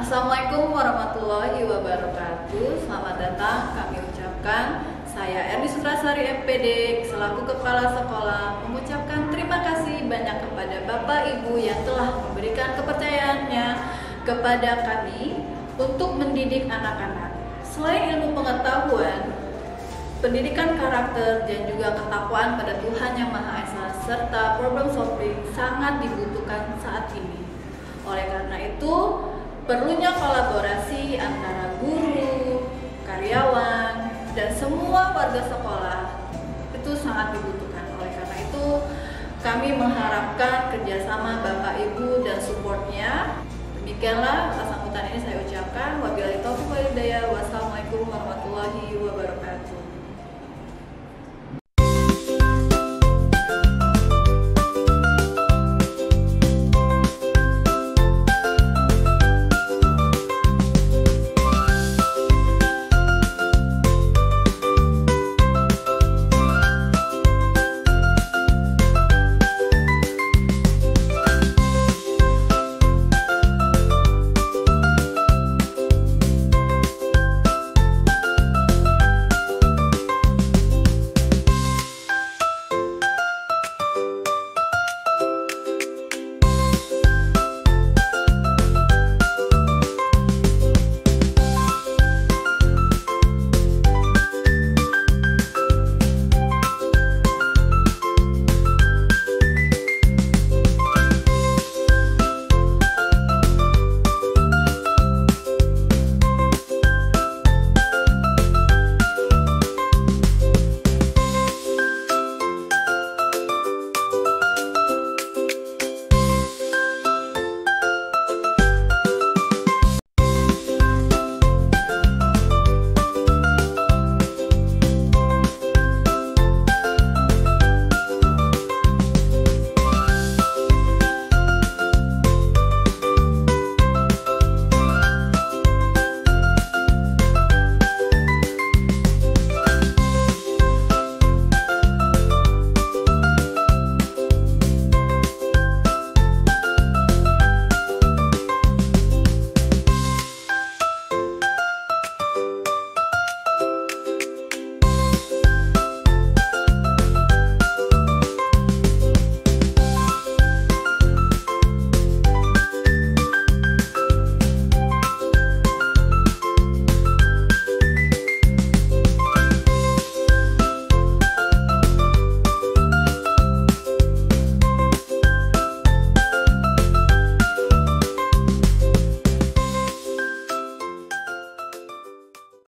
Assalamualaikum warahmatullahi wabarakatuh. Selamat datang kami ucapkan saya Erni Sutrasari FPD selaku kepala sekolah mengucapkan terima kasih banyak kepada Bapak Ibu yang telah memberikan kepercayaannya kepada kami untuk mendidik anak-anak. Selain ilmu pengetahuan, pendidikan karakter dan juga ketakwaan pada Tuhan Yang Maha Esa serta problem solving sangat dibutuhkan saat ini. Oleh karena itu, perlunya kolaborasi antara guru, karyawan, dan semua warga sekolah itu sangat dibutuhkan. Oleh karena itu, kami mengharapkan kerjasama Bapak Ibu dan supportnya. Demikianlah sambutan ini saya